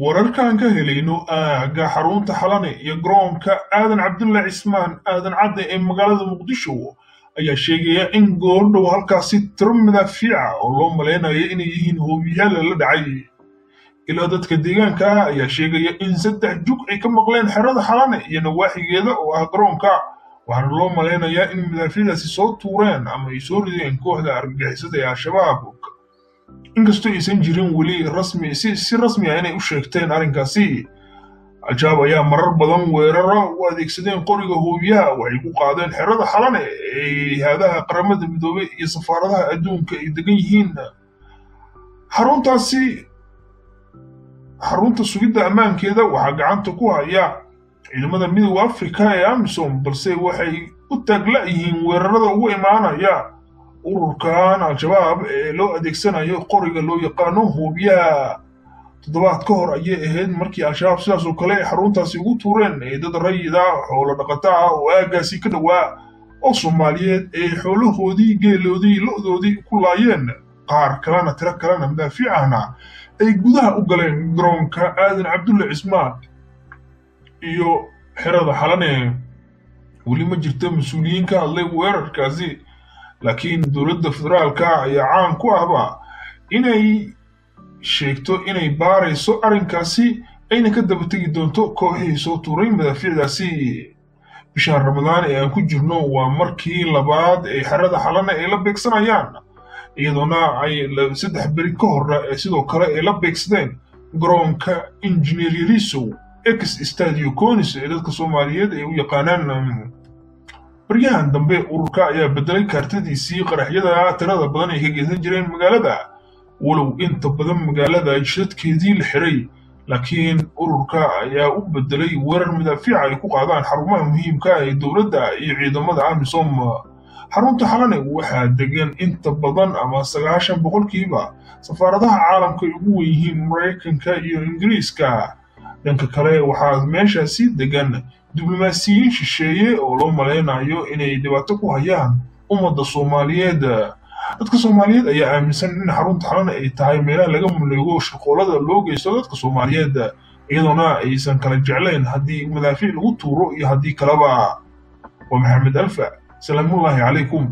wararkaan ka helayno aagga xarunta xalane iyo garoonka aadan cabdulla cismaan aadan cadde ee magaalada muqdisho ayaa sheegaya in goordhow halkaasi tiro madaafiica oo loo malaynayo inay yihiin hoobiyaal la dhacay. Ilaa dadka deegaanka ah ayaa sheegaya in saddex jug ay ka maqleen xerada xalane iyo nawaaxigeeda oo ah garoonka. Waxaana loo malaynayaa in madaafiicdaasi soo tuureen ama ay soo rideen kooxda argagixisada ee al-shabaab inkastoo aysan jirin weli rasmi si rasmi ah inay u sheegteen arrinkaasi al-shabaab ayaa marar badan weeraro u adeegsadeen qoriga hoobiyaha waxay ku qaadeen xerada xalane ee hay'adaha qaramada midoobey iyo safaaradaha adduunka ay degan yihiin. Xaruntaasi xarunta sugidda ammaankeeda waxaa gacanta ku haya ciidamada midooda afrika ee amisom balse waxay u taagla yihiin weerarada ugu imaanaya ururkan al-shabaab ee loo adeegsanayo qoriga loo yaqaano hoobiyaha toddobaad ka hor ayay ahayd markii al-shabaab sidaas oo kale xaruntaasi ugu tuureen ee dad rayida xoolo dhaqata ah oo aaggaasi ka dhowaa oo soomaaliyeed ee xoolahoodii geeloodii lo-doodii ku laayeen. Qaar kalena tiro kalena madaafiic ahna ay gudaha u galeen garoonka aadan cabdulle cismaan iyo xerada xalane. Weli ma jirta mas'uuliyiin ka hadlay weerarkaasi laakiin dowladda federaalka ayaa caan ku ahba inay sheegto inay baarayso arrinkaasi ayna ka daba tegi doonto kooxihii soo tuuray madaafiicdaasi. Bishaan ramadaan ee aan ku jirno waa markii labaad ee xerada xalana ay la beegsanayaan iyadoona ay saddex beri ka hora ee sidoo kale ay la beegsadeen garoonka injineer yarisow ex stadio conis ee dadka soomaaliyeed ay u yaqaanaan baryahan dambe ururka ayaa bedelay kaartadiisii qaraxyada tirada badan ay ka geysan jireen magaalada. Walow inta badan magaalada jidadkeedii la xiray laakiin ururka ayaa u bedelay weerar madaafiica ay ku qaadaan xarumaha muhiimka ee dowladda iyo ciidamada amisom xarunta xalane waxaa degan inta badan ama sagaashan boqolkiiba safaaradaha caalamka ay ugu wen yihiin maraykanka iyo ingiriiska dhanka kale waxaa meeshaasi degan diblomaasiyiin shisheeye oo loo malaynayo inay dhibaato ku hayaan ummadda soomaaliyeed. Dadka soomaaliyeed ayaa aaminsan in xarunta xalana ay tahay meelaha laga muleego shaqoolada loo geysto dadka soomaaliyeed iyadoona aysan kala jeclayn haddii madaafiic lagu tuuro iyo haddii kaleba waa maxamed alfa salaamullaahi calaykum